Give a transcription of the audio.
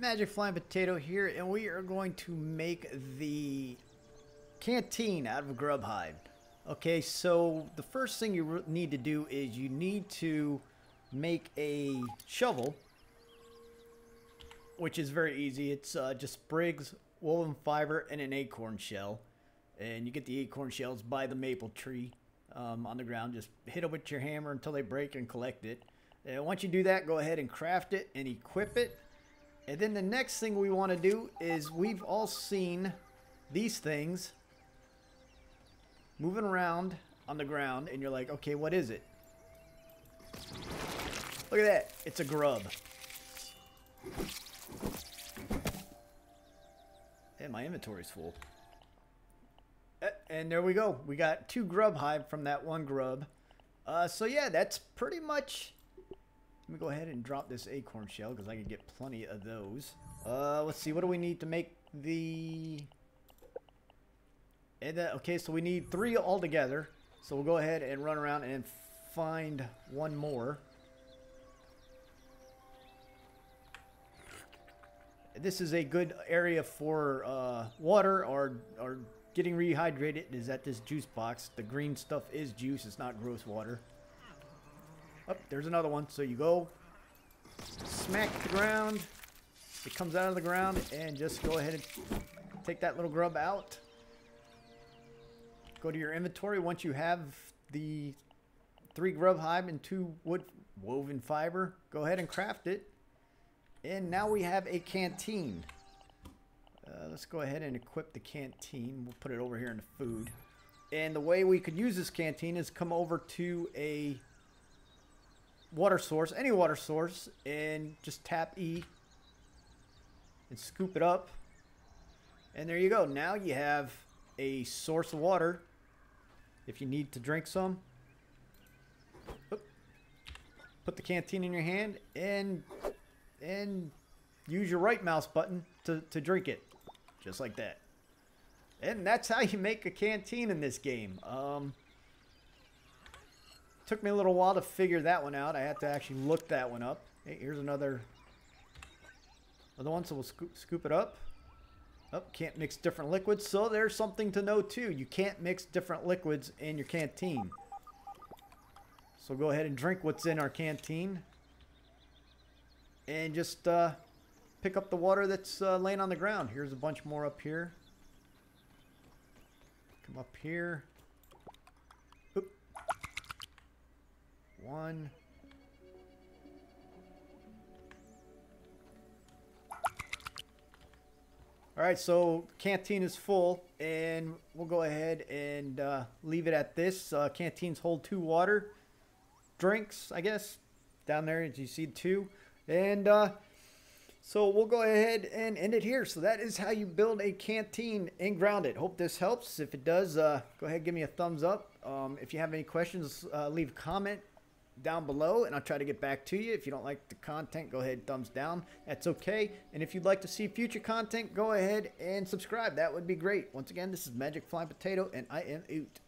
Magic Flying Potato here, and we are going to make the canteen out of grub hide. Okay, so the first thing you need to do is you need to make a shovel, which is very easy. It's uh, just sprigs, woven fiber, and an acorn shell. And you get the acorn shells by the maple tree um, on the ground. Just hit them with your hammer until they break and collect it. And once you do that, go ahead and craft it and equip it. And then the next thing we want to do is we've all seen these things moving around on the ground and you're like, okay, what is it? Look at that. It's a grub. And my inventory's full. Eh, and there we go. We got two grub hide from that one grub. Uh, so yeah, that's pretty much let me go ahead and drop this acorn shell because I can get plenty of those. Uh, let's see. What do we need to make the... Then, okay, so we need three altogether. So we'll go ahead and run around and find one more. This is a good area for uh, water or, or getting rehydrated is at this juice box. The green stuff is juice. It's not gross water. Oh, there's another one. So you go, smack the ground. It comes out of the ground, and just go ahead and take that little grub out. Go to your inventory. Once you have the three grub hide and two wood woven fiber, go ahead and craft it. And now we have a canteen. Uh, let's go ahead and equip the canteen. We'll put it over here in the food. And the way we could use this canteen is come over to a water source, any water source, and just tap E and scoop it up. And there you go. Now you have a source of water if you need to drink some. Put the canteen in your hand and and use your right mouse button to, to drink it. Just like that. And that's how you make a canteen in this game. Um, Took me a little while to figure that one out. I had to actually look that one up. Hey, here's another another one, so we'll scoop, scoop it up. Oh, can't mix different liquids. So there's something to know too. You can't mix different liquids in your canteen. So go ahead and drink what's in our canteen. And just uh, pick up the water that's uh, laying on the ground. Here's a bunch more up here. Come up here. One. All right, so canteen is full, and we'll go ahead and uh, leave it at this. Uh, canteens hold two water drinks, I guess, down there. As you see, two, and uh, so we'll go ahead and end it here. So that is how you build a canteen and ground it. Hope this helps. If it does, uh, go ahead, give me a thumbs up. Um, if you have any questions, uh, leave a comment down below and I'll try to get back to you. If you don't like the content, go ahead thumbs down. That's okay. And if you'd like to see future content, go ahead and subscribe. That would be great. Once again, this is Magic Flying Potato and I am out.